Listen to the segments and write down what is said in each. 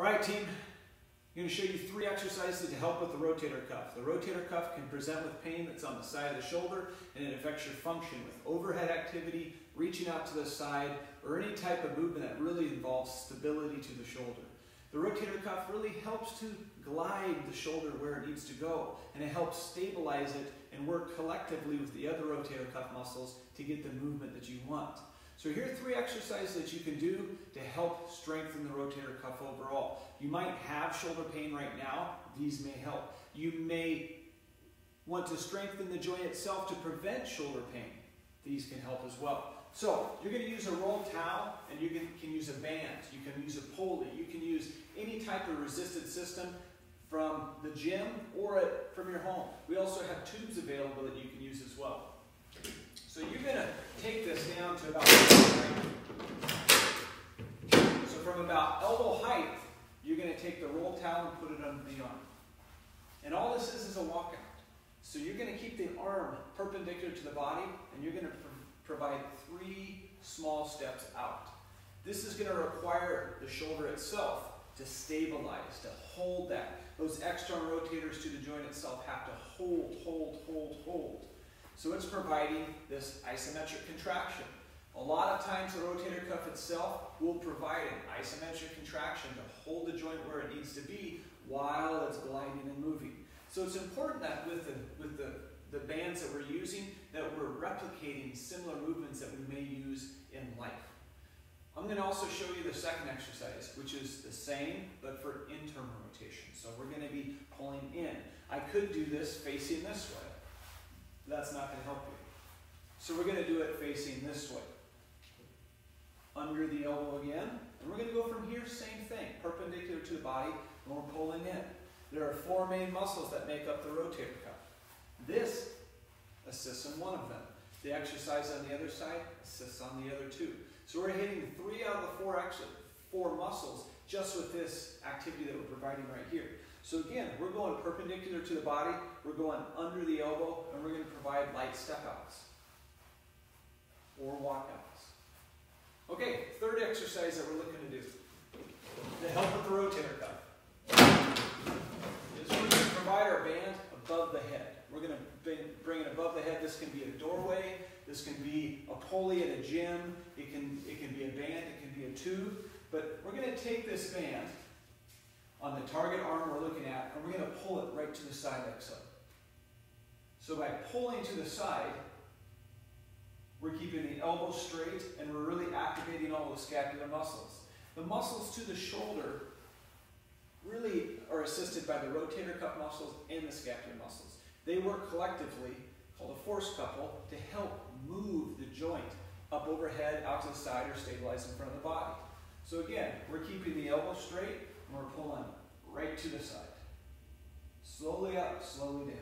All right, team. I'm going to show you three exercises to help with the rotator cuff. The rotator cuff can present with pain that's on the side of the shoulder and it affects your function with overhead activity, reaching out to the side, or any type of movement that really involves stability to the shoulder. The rotator cuff really helps to glide the shoulder where it needs to go and it helps stabilize it and work collectively with the other rotator cuff muscles to get the movement that you want. So here are three exercises that you can do to help strengthen the rotator cuff overall. You might have shoulder pain right now. These may help. You may want to strengthen the joint itself to prevent shoulder pain. These can help as well. So you're going to use a roll towel and you can, can use a band. You can use a pulley. You can use any type of resisted system from the gym or from your home. We also have tubes available that you can use as well. So you're going to take this down to about So from about elbow height, you're going to take the roll towel and put it under the arm. And all this is is a walkout. So you're going to keep the arm perpendicular to the body, and you're going to pr provide three small steps out. This is going to require the shoulder itself to stabilize, to hold that. Those external rotators to the joint itself have to hold, hold, hold, hold. So it's providing this isometric contraction. A lot of times the rotator cuff itself will provide an isometric contraction to hold the joint where it needs to be while it's gliding and moving. So it's important that with the, with the, the bands that we're using, that we're replicating similar movements that we may use in life. I'm going to also show you the second exercise, which is the same, but for internal rotation. So we're going to be pulling in. I could do this facing this way that's not going to help you. So we're going to do it facing this way. Under the elbow again. And we're going to go from here, same thing, perpendicular to the body, and we're pulling in. There are four main muscles that make up the rotator cuff. This assists in one of them. The exercise on the other side assists on the other two. So we're hitting three out of the four, actually, four muscles just with this activity that we're providing right here. So again, we're going perpendicular to the body, we're going under the elbow, and we're going to provide light step outs or walkouts. Okay, third exercise that we're looking to do to help with the rotator cuff is we're going to provide our band above the head. We're going to bring it above the head. This can be a doorway, this can be a pulley at a gym, it can, it can be a band, it can be a tube, but we're going to take this band on the target arm we're looking at, and we're going to pull it right to the side like so. So by pulling to the side, we're keeping the elbow straight and we're really activating all the scapular muscles. The muscles to the shoulder really are assisted by the rotator cuff muscles and the scapular muscles. They work collectively, called a force couple, to help move the joint up overhead, out to the side, or stabilize in front of the body. So again, we're keeping the elbow straight, and we're pulling right to the side. Slowly up, slowly down.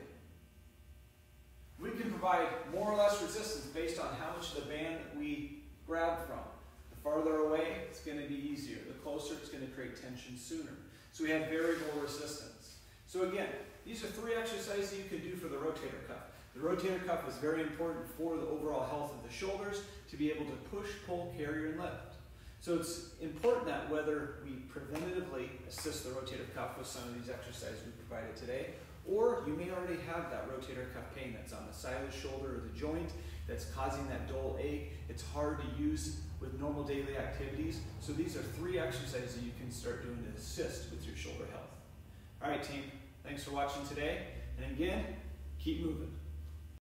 We can provide more or less resistance based on how much of the band that we grab from. The farther away, it's going to be easier. The closer, it's going to create tension sooner. So we have variable resistance. So again, these are three exercises you can do for the rotator cuff. The rotator cuff is very important for the overall health of the shoulders to be able to push, pull, carry, and lift. So it's important that whether we preventatively assist the rotator cuff with some of these exercises we provided today, or you may already have that rotator cuff pain that's on the side of the shoulder or the joint that's causing that dull ache. It's hard to use with normal daily activities. So these are three exercises that you can start doing to assist with your shoulder health. All right, team. Thanks for watching today. And again, keep moving.